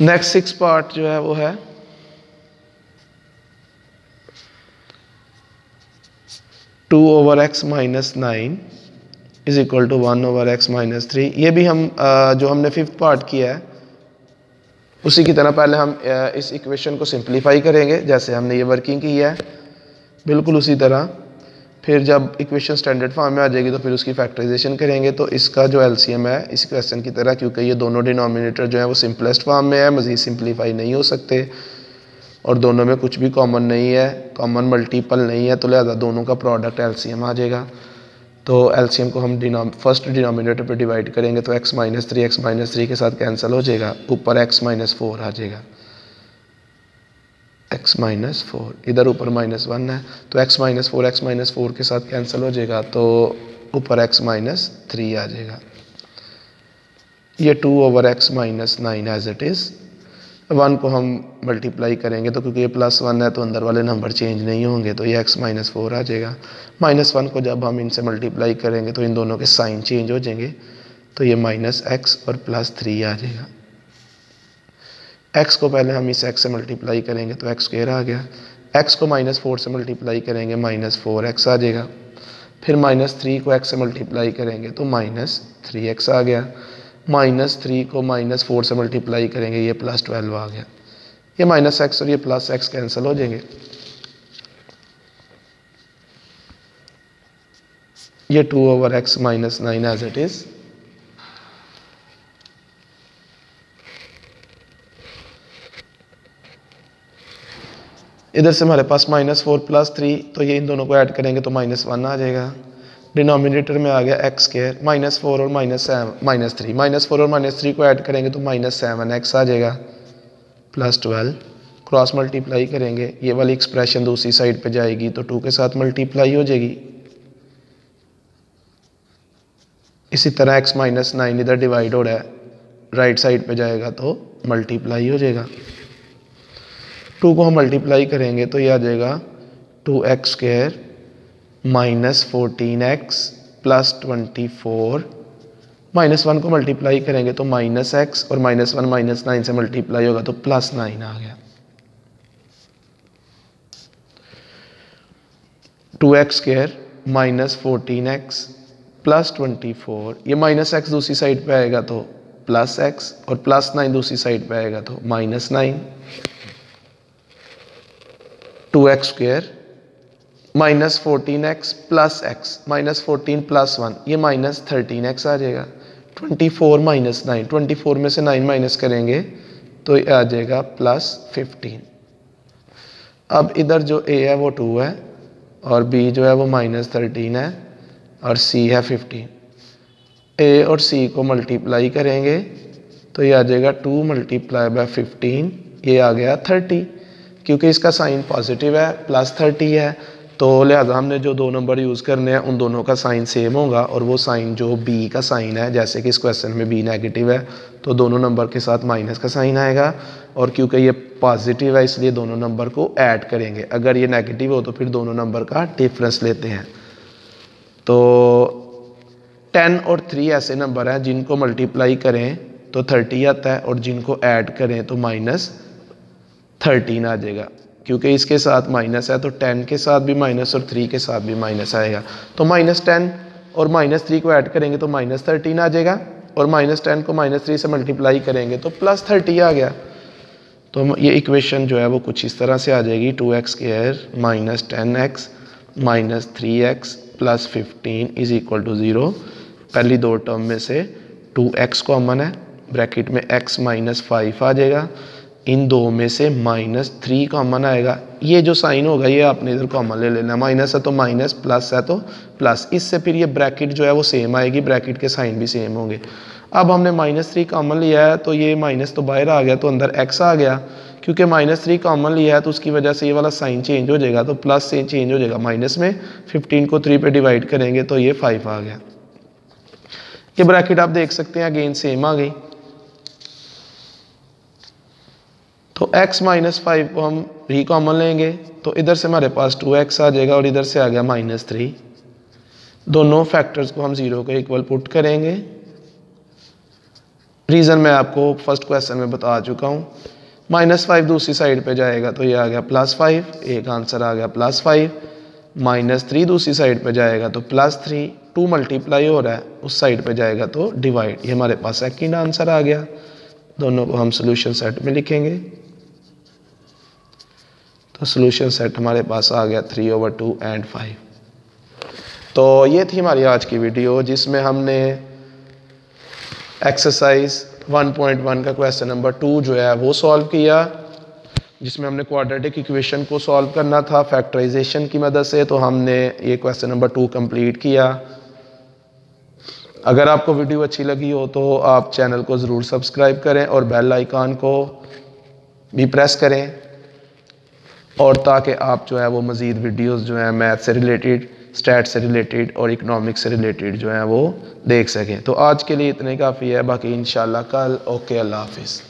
Next six part जो है वो है। Two over X minus nine is equal to one over X minus three ये भी हम जो हमने फिफ्थ पार्ट किया है, उसी की तरह पहले हम इस इक्वेशन को सिंप्लीफाई करेंगे, जैसे हमने ये वर्किंग की है। बिल्कुल उसी तरह। फिर जब इक्वेशन स्टैंडर्ड फॉर्म में आ जाएगी तो फिर उसकी फैक्टराइजेशन करेंगे तो इसका जो एलसीएम है, इस क्वेश्चन की तरह, क्योंकि ये दोनों डिनोमिनेटर जो है, वो सिंपलेस्ट फॉर्म में है, मज़ीद सिंप्लीफाई नहीं हो सकते, और दोनों में कुछ भी कॉमन नहीं है कॉमन मल्टीपल नहीं है तो लिहाजा दोनों का प्रोडक्ट एलसीएम आ जाएगा। तो एलसीएम को हम डिनोम फ़र्स्ट डिनोमिनेटर पर डिवाइड करेंगे तो x minus three X minus three के साथ कैंसिल हो जाएगा, ऊपर एक्स माइनस फोर आ जाएगा। X माइनस फोर इधर ऊपर माइनस वन है तो x minus four X minus four के साथ कैंसिल हो जाएगा तो ऊपर x माइनस थ्री आ जाएगा। ये two over X minus nine as it is one को हम मल्टीप्लाई करेंगे तो क्योंकि ये प्लस वन है तो अंदर वाले नंबर चेंज नहीं होंगे तो ये एक्स माइनस फोर आ जाएगा। माइनस वन को जब हम इनसे मल्टीप्लाई करेंगे तो इन दोनों के साइन चेंज हो जाएँगे तो ये माइनस एक्स और प्लस थ्री आ जाएगा। एक्स को पहले हम इस एक्स से मल्टीप्लाई करेंगे तो एक्स स्क्र आ गया। एक्स को माइनस फोर से मल्टीप्लाई करेंगे माइनस फोर एक्स आ जाएगा। फिर माइनस थ्री को एक्स से मल्टीप्लाई करेंगे तो माइनस थ्री एक्स आ गया। माइनस थ्री को माइनस फोर से मल्टीप्लाई करेंगे, ये प्लस ट्वेल्व आ गया। ये माइनस एक्स और ये प्लस एक्स कैंसिल हो जाएँगे। ये two over X minus nine as it is इधर से हमारे पास माइनस फोर प्लस थ्री तो ये इन दोनों को ऐड करेंगे तो माइनस वन आ जाएगा। डिनोमिनेटर में आ गया एक्स स्केयर माइनस फोर और minus seven minus three minus four और माइनस थ्री को ऐड करेंगे तो माइनस सेवन एक्स आ जाएगा। प्लस ट्वेल्व क्रॉस मल्टीप्लाई करेंगे। ये वाली एक्सप्रेशन दूसरी साइड पे जाएगी तो टू के साथ मल्टीप्लाई हो जाएगी। इसी तरह एक्स माइनस नाइन इधर डिवाइड हो रहा है। राइट साइड पे जाएगा तो मल्टीप्लाई हो जाएगा। टू को हम मल्टीप्लाई करेंगे तो ये आ जाएगा two X square minus fourteen X plus twenty four. Minus one को मल्टीप्लाई करेंगे तो माइनस एक्स और माइनस वन माइनस नाइन से मल्टीप्लाई होगा तो प्लस नाइन आ गया। Two X square minus fourteen X plus twenty four. ये माइनस एक्स दूसरी साइड पे आएगा तो प्लस एक्स और प्लस नाइन दूसरी साइड पे आएगा तो minus nine. Two X square minus fourteen X plus X minus fourteen plus one ये माइनस थर्टीन एक्स आ जाएगा। Twenty four minus nine twenty four में से नाइन माइनस करेंगे तो ये आ जाएगा प्लस फिफ्टीन अब इधर जो ए है वो टू है और बी जो है वो माइनस थर्टीन है और सी है फिफ्टीन ए और सी को मल्टीप्लाई करेंगे तो ये आ जाएगा टू मल्टीप्लाई बाय फिफ्टीन ये आ गया थर्टी क्योंकि इसका साइन पॉजिटिव है प्लस थर्टी है तो लिहाजा हमने जो दो नंबर यूज़ करने हैं, उन दोनों का साइन सेम होगा और वो साइन जो बी का साइन है, जैसे कि इस क्वेश्चन में बी नेगेटिव है तो दोनों नंबर के साथ माइनस का साइन आएगा और क्योंकि ये पॉजिटिव है, इसलिए दोनों नंबर को ऐड करेंगे। अगर ये नेगेटिव हो तो फिर दोनों नंबर का डिफरेंस लेते हैं। तो टेन और थ्री ऐसे नंबर हैं, जिनको मल्टीप्लाई करें तो थर्टी आता है, और जिनको ऐड करें तो माइनस थर्टीन आ जाएगा। क्योंकि इसके साथ माइनस है तो टेन के साथ भी माइनस और थ्री के साथ भी माइनस आएगा। तो माइनस टेन और माइनस थ्री को ऐड करेंगे तो माइनस थर्टीन आ जाएगा और माइनस टेन को माइनस थ्री से मल्टीप्लाई करेंगे तो प्लस थर्टी आ गया। तो ये इक्वेशन जो है, वो कुछ इस तरह से आ जाएगी। Two X square minus ten X minus three X plus fifteen is equal to zero पहली दो टर्म में से टू एक्स कॉमन है। ब्रैकेट में एक्स माइनस फाइव आ जाएगा। इन दो में से माइनस थ्री कॉमन आएगा। ये जो साइन होगा, ये आपने इधर कॉमन ले लेना। माइनस है तो माइनस, प्लस है तो प्लस। इससे फिर ये ब्रैकेट जो है वो सेम आएगी, ब्रैकेट के साइन भी सेम होंगे। अब हमने माइनस थ्री कॉमन लिया है तो ये माइनस तो बाहर आ गया तो अंदर एक्स आ गया। क्योंकि माइनस थ्री कॉमन लिया है तो उसकी वजह से ये वाला साइन चेंज हो जाएगा तो प्लस से चेंज हो जाएगा। माइनस में फिफ्टीन को थ्री पे डिवाइड करेंगे तो ये फाइव आ गया। ये ब्रैकेट आप देख सकते हैं अगेन सेम आ गई। तो x माइनस फाइव को हम री कॉमन लेंगे। तो इधर से हमारे पास टू एक्स आ जाएगा और इधर से आ गया माइनस थ्री दोनों फैक्टर्स को हम ज़ीरो के इक्वल पुट करेंगे। रीज़न मैं आपको फ़र्स्ट क्वेश्चन में बता चुका हूँ। माइनस फाइव दूसरी साइड पे जाएगा तो ये आ गया प्लस फाइव एक आंसर आ गया प्लस फाइव माइनस थ्री दूसरी साइड पे जाएगा तो प्लस थ्री टू मल्टीप्लाई हो रहा है, उस साइड पे जाएगा तो डिवाइड ये हमारे पास सेकेंड आंसर आ गया। दोनों को हम सोल्यूशन सेट में लिखेंगे। तो सोल्यूशन सेट हमारे पास आ गया three over two and five तो ये थी हमारी आज की वीडियो जिसमें हमने एक्सरसाइज 1.1 का क्वेश्चन नंबर टू जो है, वो सॉल्व किया, जिसमें हमने क्वाड्रेटिक इक्वेशन को सॉल्व करना था फैक्टराइजेशन की मदद से तो हमने ये क्वेश्चन नंबर टू कंप्लीट किया। अगर आपको वीडियो अच्छी लगी हो तो आप चैनल को ज़रूर सब्सक्राइब करें और बेल आइकन को भी प्रेस करें। और ताकि आप जो है वो मज़ीद वीडियोज़ जो हैं मैथ से रिलेटेड, स्टैट से रिलेटेड और इकनॉमिक से रिलेटेड जो है वो देख सकें। तो आज के लिए इतने काफ़ी है, बाकी इन कल, ओके, अल्लाह हाफिज़।